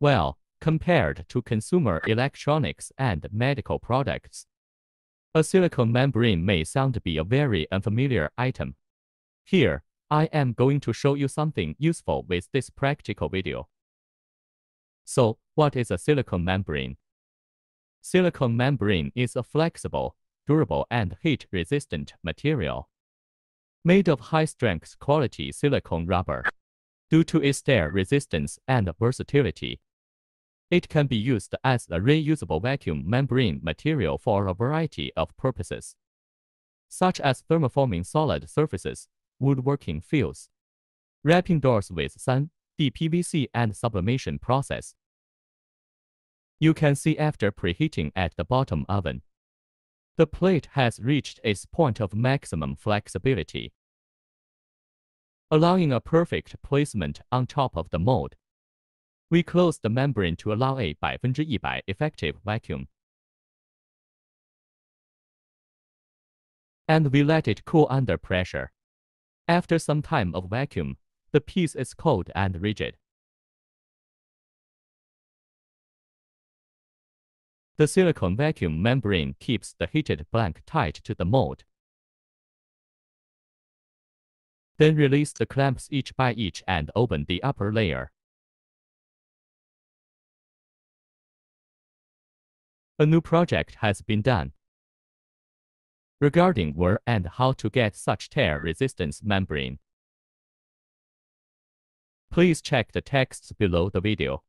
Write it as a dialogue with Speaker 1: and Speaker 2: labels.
Speaker 1: well compared to consumer electronics and medical products. A silicone membrane may sound to be a very unfamiliar item. Here, I am going to show you something useful with this practical video. So, what is a silicone membrane? Silicone membrane is a flexible, durable and heat-resistant material made of high-strength quality silicone rubber. Due to its tear resistance and versatility, it can be used as a reusable vacuum membrane material for a variety of purposes, such as thermoforming solid surfaces, woodworking fields, wrapping doors with 3D PVC and sublimation process. You can see after preheating at the bottom oven. The plate has reached its point of maximum flexibility, allowing a perfect placement on top of the mold. We close the membrane to allow a 百分之一百 effective vacuum. And we let it cool under pressure. After some time of vacuum, the piece is cold and rigid. The silicone vacuum membrane keeps the heated blank tight to the mold. Then release the clamps each by each and open the upper layer. A new project has been done. Regarding where and how to get such tear resistance membrane, please check the texts below the video.